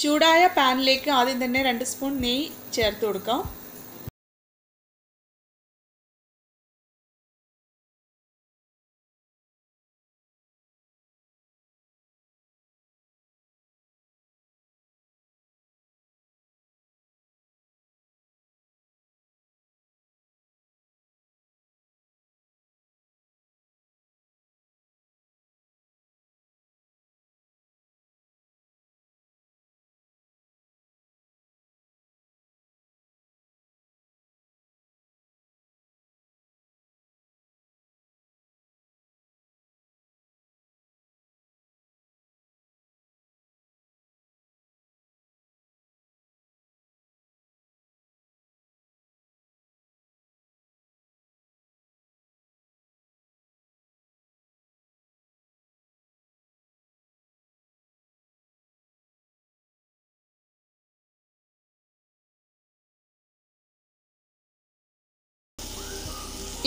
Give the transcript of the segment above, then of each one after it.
ചൂടായ പാനിലേക്ക് ആദ്യം തന്നെ രണ്ട് സ്പൂൺ നെയ്യ് ചേർത്ത് കൊടുക്കാം.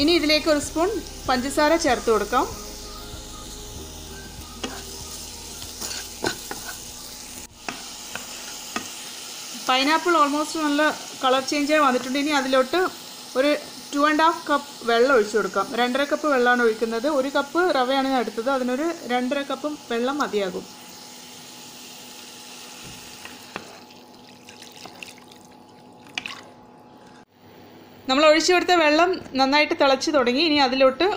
ഇനി ഇതിലേക്ക് ഒരു സ്പൂൺ പഞ്ചസാര ചേർത്ത് കൊടുക്കാം. പൈനാപ്പിൾ ഓൾമോസ്റ്റ് നല്ല കളർ ചേഞ്ച് ആയി വന്നിട്ടുണ്ട്. ഇനി അതിലോട്ട് ഒരു ടു ആൻഡ് ഹാഫ് കപ്പ് വെള്ളം ഒഴിച്ചു കൊടുക്കാം. രണ്ടര കപ്പ് വെള്ളമാണ് ഒഴിക്കുന്നത്. ഒരു കപ്പ് റവയാണ് എടുത്തത്. അതിനൊരു രണ്ടര കപ്പും വെള്ളം മതിയാകും. നമ്മൾ ഒഴിച്ചു കൊടുത്ത വെള്ളം നന്നായിട്ട് തിളച്ച് തുടങ്ങി. ഇനി അതിലോട്ട്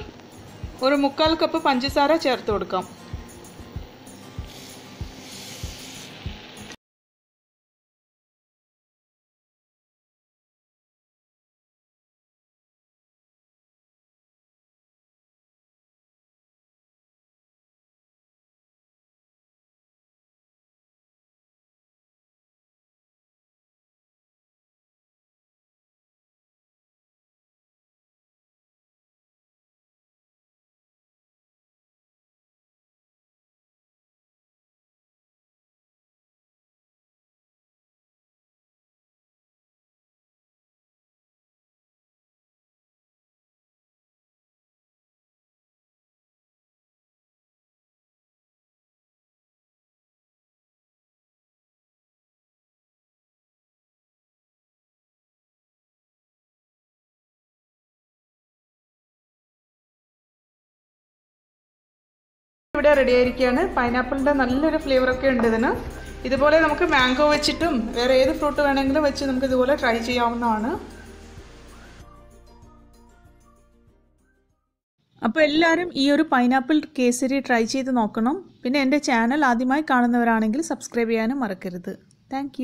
ഒരു മുക്കാൽ കപ്പ് പഞ്ചസാര ചേർത്ത് കൊടുക്കാം. ഇവിടെ റെഡി ആയിരിക്കുകയാണ് പൈനാപ്പിളിന്റെ നല്ലൊരു ഫ്ലേവറൊക്കെ ഉണ്ട് ഇതിന്. ഇതുപോലെ നമുക്ക് മാംഗോ വെച്ചിട്ടും വേറെ ഏത് ഫ്രൂട്ട് വേണമെങ്കിലും വെച്ച് നമുക്ക് ഇതുപോലെ ട്രൈ ചെയ്യാവുന്നതാണ്. അപ്പോൾ എല്ലാവരും ഈ ഒരു പൈനാപ്പിൾ കേസരി ട്രൈ ചെയ്ത് നോക്കണം. പിന്നെ എന്റെ ചാനൽ ആദ്യമായി കാണുന്നവരാണെങ്കിൽ സബ്സ്ക്രൈബ് ചെയ്യാനും മറക്കരുത്. താങ്ക്